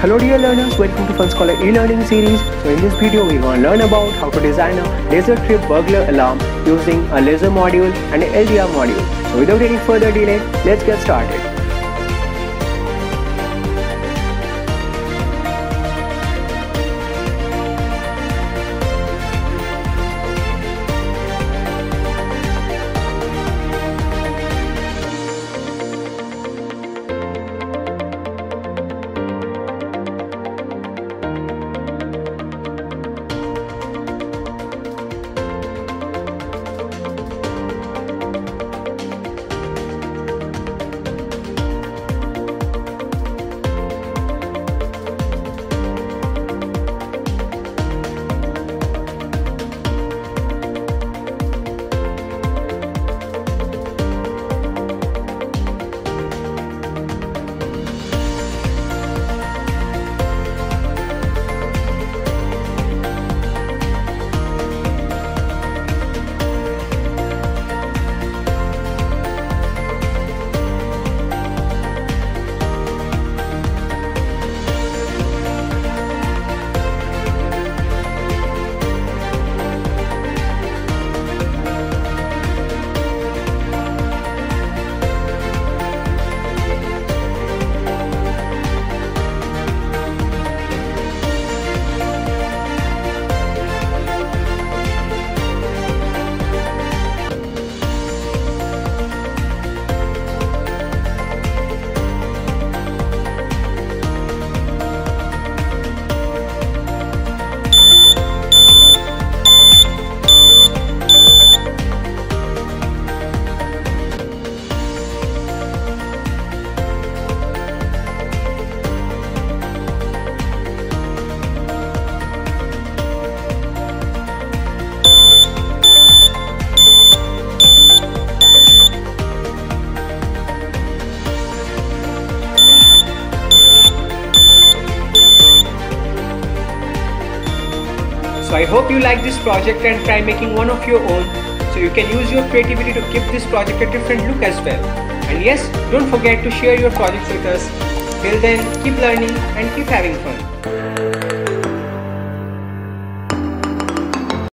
Hello dear learners, welcome to Fun Scholar e-learning series. So in this video we're going to learn about how to design a laser trip burglar alarm using a laser module and an LDR module. So without any further delay, let's get started. So I hope you like this project and try making one of your own so you can use your creativity to give this project a different look as well. And yes, don't forget to share your projects with us. Till then, keep learning and keep having fun.